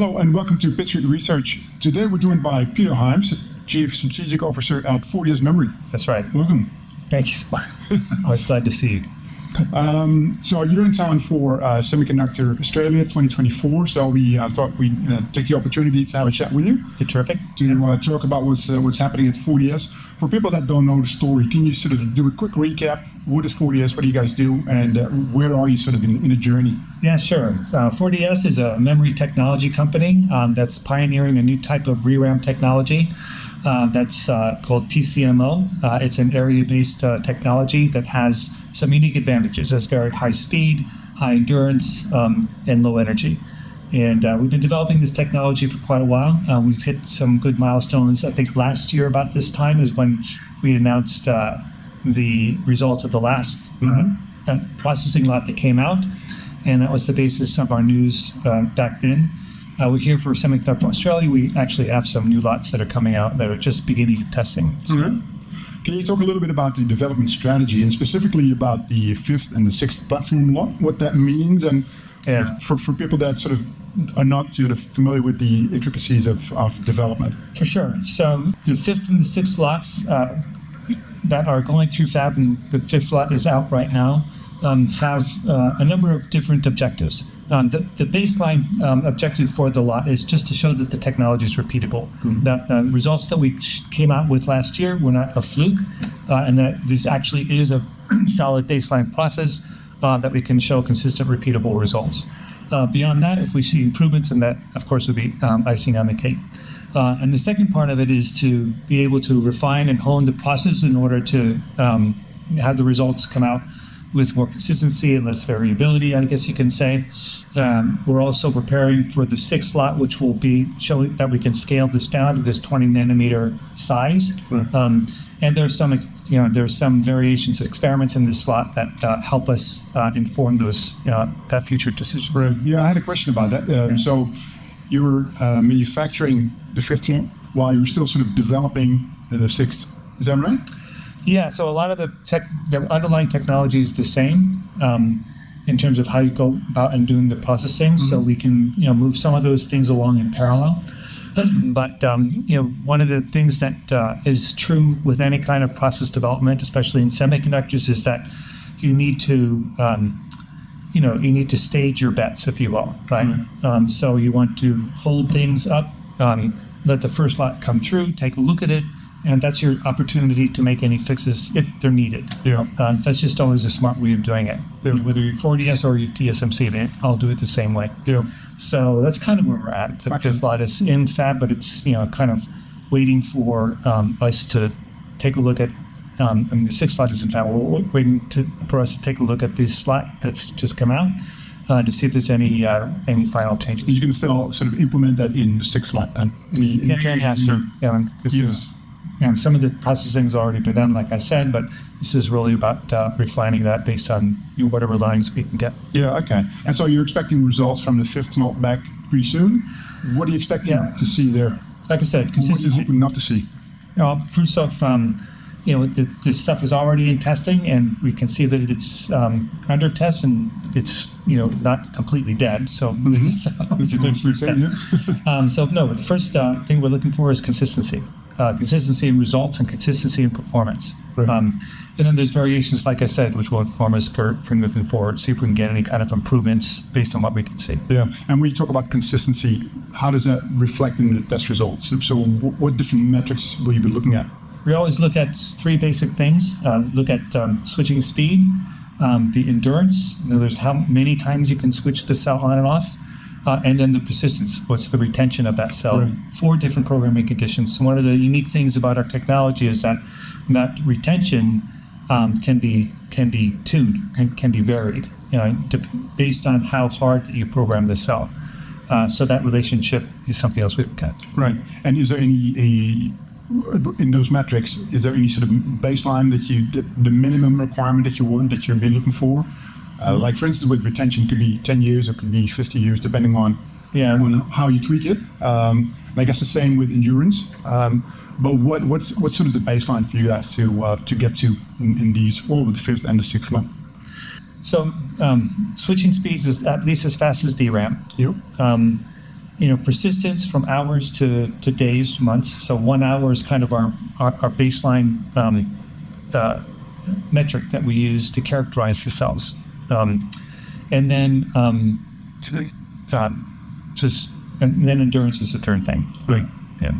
Hello and welcome to Pitt Street Research. Today we're joined by Peter Himes, Chief Strategic Officer at 4DS Memory. That's right. Welcome. Thanks. I was glad to see you. So you're in town for uh, Semiconductor Australia 2024. So we uh, thought we'd uh, take the opportunity to have a chat with you Terrific. Do You're terrific. to uh, talk about what's uh, what's happening at 4DS. For people that don't know the story, can you sort of do a quick recap? What is 4DS? What do you guys do? And uh, where are you sort of in, in the journey? Yeah, sure. Uh, 4DS is a memory technology company um, that's pioneering a new type of ReRAM technology uh, that's uh, called PCMO. Uh, it's an area-based uh, technology that has some unique advantages. It's very high speed, high endurance, um, and low energy. And uh, we've been developing this technology for quite a while. Uh, we've hit some good milestones. I think last year, about this time, is when we announced uh, the results of the last uh, uh, processing lot that came out. And that was the basis of our news uh, back then. Uh, we're here for Semiconductor Australia. We actually have some new lots that are coming out that are just beginning testing. So- Can you talk a little bit about the development strategy and specifically about the fifth and the sixth platform lot, what that means, and Yeah. for, for people that sort of are not sort of familiar with the intricacies of, of development? For sure. So the fifth and the sixth lots uh, that are going through fab, and the fifth lot is out right now, um, have uh, a number of different objectives. Um, the, the baseline um, objective for the lot is just to show that the technology is repeatable. That uh, results that we came out with last year were not a fluke, uh, and that this actually is a solid baseline process uh, that we can show consistent, repeatable results. Uh, beyond that, if we see improvements, and that, of course, would be um, icing on the cake. Uh, and the second part of it is to be able to refine and hone the process in order to um, have the results come out with more consistency and less variability, I guess you can say. Um, we're also preparing for the sixth lot, which will be showing that we can scale this down to this 20 nanometer size. Um, and there's some, you know, there's some variations, experiments in this slot that uh, help us uh, inform those uh, that future decisions. Right. Yeah, I had a question about that. Um, So you were uh, manufacturing the 15 while you were still sort of developing the sixth. Is that right? Yeah, so a lot of the tech, the underlying technology is the same um, in terms of how you go about and doing the processing. So we can, you know, move some of those things along in parallel. But um, you know, one of the things that uh, is true with any kind of process development, especially in semiconductors, is that you need to, um, you know, you need to stage your bets, if you will, right? Um, so you want to hold things up, um, let the first lot come through, take a look at it, and that's your opportunity to make any fixes if they're needed. Yeah. Uh, that's just always a smart way of doing it. Yeah. Whether you're 4DS or you're TSMC, they all do it the same way. Yeah. So that's kind of where we're at. The Okay. fifth lot is in fab, but it's you know kind of waiting for um, us to take a look at. Um, I mean, the sixth lot is in fab. We're waiting to, for us to take a look at this slot that's just come out uh, to see if there's any uh, any final changes. You can still sort of implement that in the sixth lot. And Yeah, Jan has to. Yeah, this Yeah. is. And some of the processing's already been done, like I said, but this is really about uh, refining that based on you whatever lines we can get. Yeah, okay. And so you're expecting results from the fifth lot back pretty soon. What are you expecting Yeah. to see there? Like I said, consistency. What are you hoping not to see? you know, proofs of, um, you know, th- this stuff is already in testing, and we can see that it's um, under test and it's, you know, not completely dead. So, so it's a good first step. Yeah. Um, so, no, the first uh, thing we're looking for is consistency. Uh, consistency in results and consistency in performance. Right. Um, and then there's variations, like I said, which will inform us for, for moving forward, see if we can get any kind of improvements based on what we can see. Yeah, and when you talk about consistency, how does that reflect in the test results? So, what different metrics will you be looking at? We always look at three basic things. Uh, look at um, switching speed, um, the endurance. In other words, how many times you can switch the cell on and off, uh, and then the persistence. What's the retention of that cell? Right. Four different programming conditions. One of the unique things about our technology is that that retention um, can be can be tuned, can, can be varied, you know, de- based on how hard that you program the cell. Uh, so that relationship is something else we look at. Right. And is there any, any in those metrics, is there any sort of baseline that you, the, the minimum requirement that you want, that you're really looking for? Uh, like, for instance, with retention, could be 10 years or could be 50 years, depending on, Yeah. on how you tweak it. Um, and I guess the same with endurance. Um, but what, what's, what's sort of the baseline for you guys to, uh, to get to in, in these, well, with the fifth and the sixth one? So um, switching speeds is at least as fast as DRAM. Yep. Um, you know, persistence from hours to, to days, to months. So one hour is kind of our, our, our baseline um, uh, metric that we use to characterize the cells. Um, and then, um, uh, just, and then endurance is the third thing. Right. Yeah.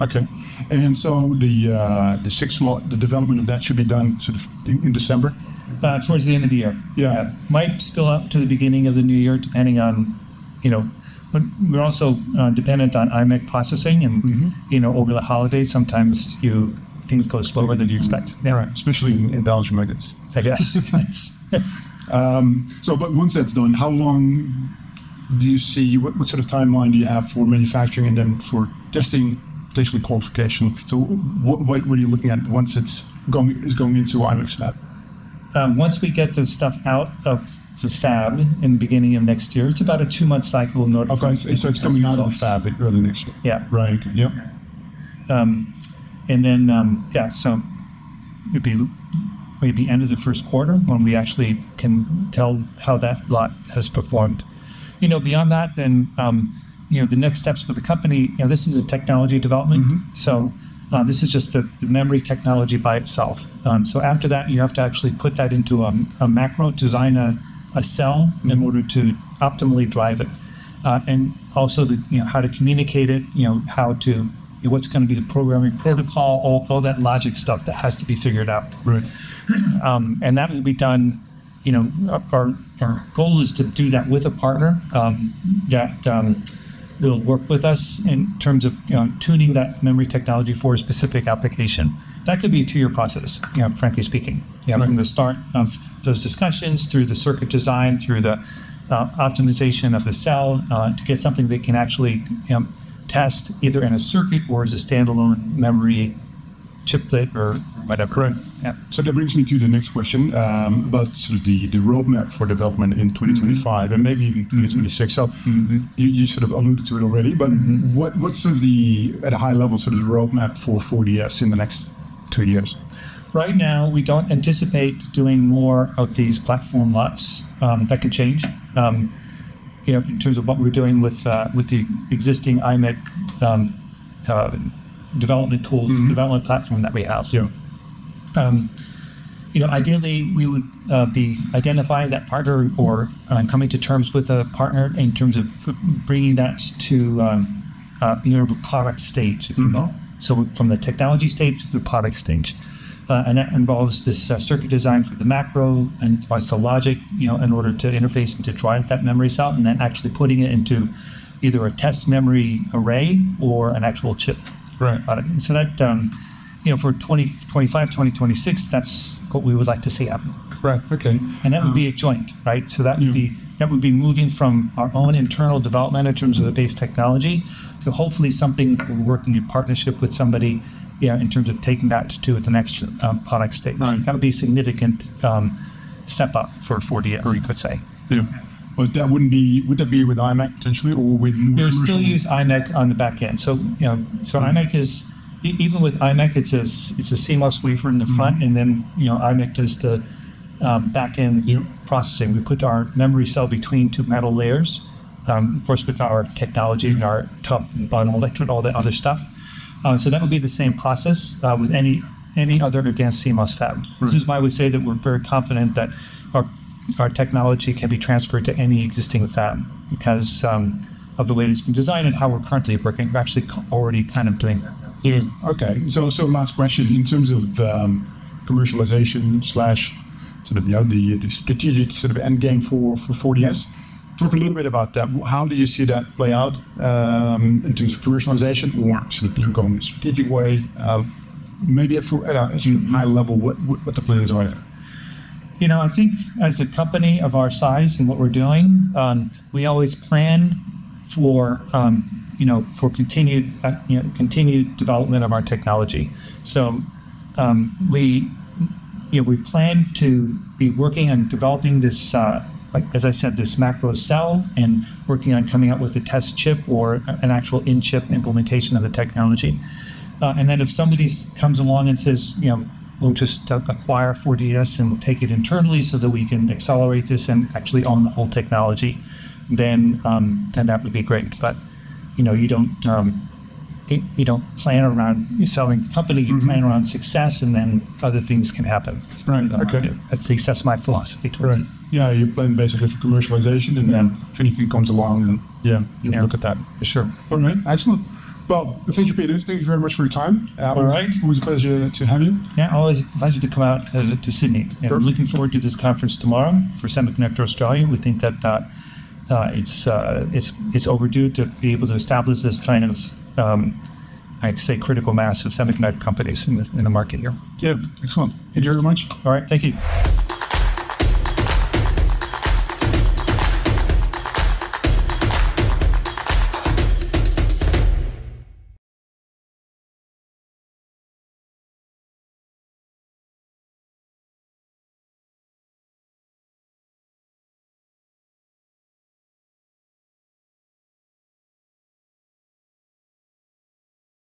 Okay. And so the uh, the six lot, the development of that should be done sort of in, in December. Uh, towards the end of the year. Yeah. Might spill out to the beginning of the new year, depending on, you know, but we're also uh, dependent on IMEC processing and, you know, over the holidays, sometimes you, things go slower than you expect. Yeah. Especially in, in Belgium, I guess. I guess. Um, so, but once that's done, how long do you see? What, what sort of timeline do you have for manufacturing and then for testing, potentially qualification? So, what, what, what are you looking at once it's going is going into IMEC's lab? um, once we get the stuff out of the fab in the beginning of next year, it's about a two month cycle in order Okay, so, so it's coming out of the fab early next year. Yeah. Right. Yep. Um, and then, um, yeah, so it'd be maybe end of the first quarter when we actually can tell how that lot has performed. You know, beyond that, then, um, you know, the next steps for the company, you know, this is a technology development. So uh, this is just the, the memory technology by itself. Um, so after that, you have to actually put that into a, a macro, design a, a cell in order to optimally drive it. Uh, and also the, you know, how to communicate it, you know, how to, know, what's going to be the programming protocol, all, all that logic stuff that has to be figured out. Right. Um, and that will be done, you know, our, our goal is to do that with a partner um, that um, will work with us in terms of, you know, tuning that memory technology for a specific application. That could be a two-year process, you know, frankly speaking. You know, from the start of those discussions through the circuit design, through the uh, optimization of the cell, uh, to get something that can actually you know, test either in a circuit or as a standalone memory chiplet or whatever. Correct. Yeah. So that brings me to the next question um, about sort of the, the roadmap for development in 2025 and maybe even 2026. So you, you sort of alluded to it already, but what what's sort of the at a high level sort of the roadmap for 4DS in the next two years? Right now, we don't anticipate doing more of these platform lots. Um, that could change. Um, you know, in terms of what we're doing with uh, with the existing IMEC um, uh, development tools, development platform that we have. Yeah. Um, you know, ideally, we would uh, be identifying that partner or uh, coming to terms with a partner in terms of bringing that to um, uh, you know, product stage, if you will. So from the technology stage to the product stage. Uh, and that involves this uh, circuit design for the macro and involves the logic, you know, in order to interface and to drive that memory cell, and then actually putting it into either a test memory array or an actual chip. Right. Uh, So that, um, you know, for 2025, 2026, that's what we would like to see happen. Right. Okay. And that would be a joint, right? So that would be, that would be moving from our own internal development in terms of the base technology to hopefully something we're working in partnership with somebody, you know, in terms of taking that to the next um, product stage. Right. That would be a significant um, step up for 4DS, you could say. Yeah. But that wouldn't be would that be with IMEC potentially or with more We would still use IMEC on the back end. So, you know, so IMEC is, e- even with IMEC, it's a, it's a CMOS wafer in the front, and then, you know, IMEC does the um, back end Yep. processing. We put our memory cell between two metal layers, um, of course, with our technology and our top and bottom electrode, all that other stuff. Uh, so that would be the same process uh, with any any other advanced CMOS fab. This is why we say that we're very confident that our our technology can be transferred to any existing fab because um, of the way it's been designed and how we're currently working. We're actually already kind of doing that. Yeah. Okay. So, so last question in terms of um, commercialization slash sort of you know the, the strategic sort of end game for for 4DS. Talk a little bit about that. How do you see that play out um, in terms of commercialization, or you know, going a strategic way? Uh, maybe at, for, at a high level, what what, what the plans are there? You know, I think as a company of our size and what we're doing, um, we always plan for um, you know for continued uh, you know continued development of our technology. So um, we you know we plan to be working on developing this. Uh, like as I said, this macro cell, and working on coming up with a test chip or an actual in-chip implementation of the technology. Uh, and then if somebody comes along and says, you know, we'll just acquire 4DS and we'll take it internally so that we can accelerate this and actually own the whole technology, then um, then that would be great. But you know, you don't, um, you you don't plan around selling the company, you plan around success, and then other things can happen. Right, Uh, okay. At least that's my philosophy towards it. Yeah, you plan basically for commercialization, and then if anything comes along, then yeah, you Yeah. look at that. Sure. All right, excellent. Well, thank you, Peter. Thank you very much for your time. Uh, All right. It was a pleasure to have you. Yeah, always a pleasure to come out to, to Sydney. And Perfect. looking forward to this conference tomorrow for Semiconductor Australia. We think that uh, uh, it's uh, it's it's overdue to be able to establish this kind of um, I'd say critical mass of semiconductor companies in the, in the market here. Yeah, excellent. Thank you very much. All right, thank you.